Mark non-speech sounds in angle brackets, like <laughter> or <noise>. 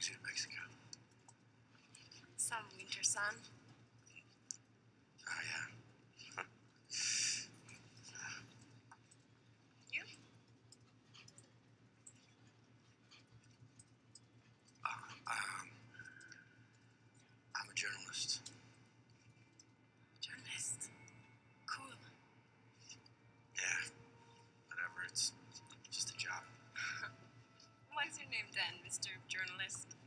actually in Mexico? Some winter sun. Oh, yeah. <laughs> you? Uh, um, I'm a journalist. Journalist? Cool. Yeah, whatever. It's just a job. <laughs> What's your name then, Mr journalist.